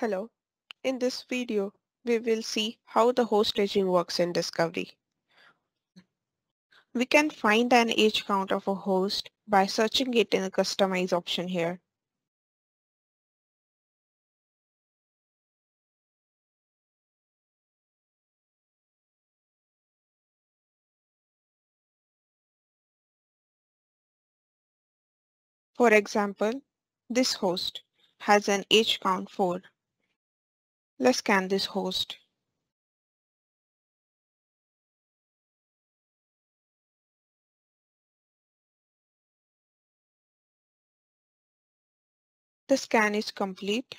Hello. In this video, we will see how the host aging works in Discovery. We can find an age count of a host by searching it in the Customize option here. For example, this host has an age count 4. Let's scan this host. The scan is complete.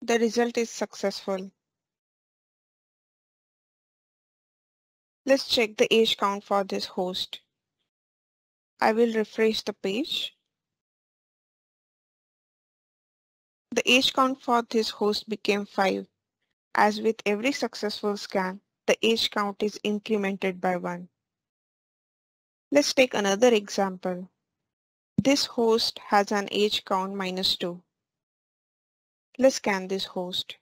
The result is successful. Let's check the age count for this host. I will refresh the page. The age count for this host became 5. As with every successful scan, the age count is incremented by 1. Let's take another example. This host has an age count minus 2. Let's scan this host.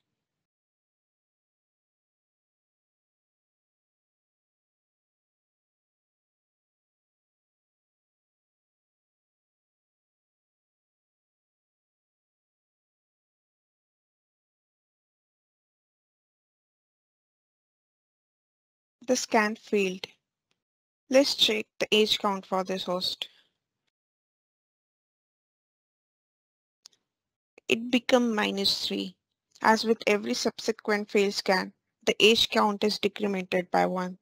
The scan failed. Let's check the age count for this host. It become minus 3. As with every subsequent failed scan, the age count is decremented by 1.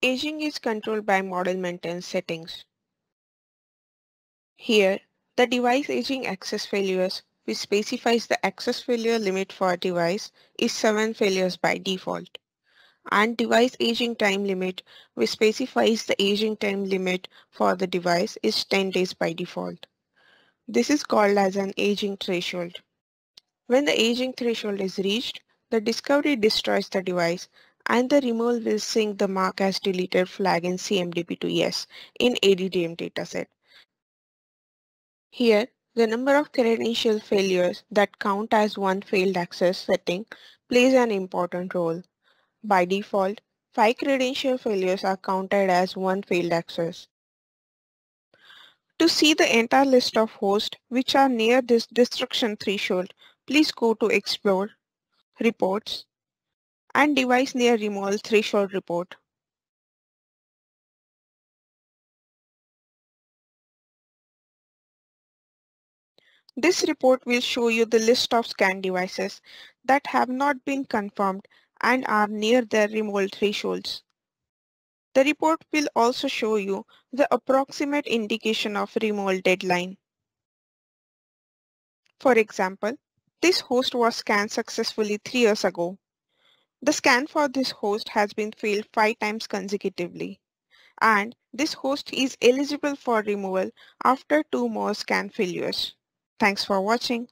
Aging is controlled by model maintenance settings. Here, the device aging access failures, which specifies the access failure limit for a device, is 7 failures by default and device aging time limit which specifies the aging time limit for the device is 10 days by default. This is called as an aging threshold. When the aging threshold is reached, the discovery destroys the device and the removal will sync the mark as deleted flag in CMDB to yes in ADDM dataset. Here, the number of credential failures that count as one failed access setting plays an important role. By default, five credential failures are counted as one failed access. To see the entire list of hosts which are near this destruction threshold, please go to Explore, Reports, and Device Near Removal Threshold Report. This report will show you the list of scanned devices that have not been confirmed and are near their removal thresholds. The report will also show you the approximate indication of removal deadline. For example, this host was scanned successfully three years ago. The scan for this host has been failed five times consecutively, and this host is eligible for removal after two more scan failures. Thanks for watching.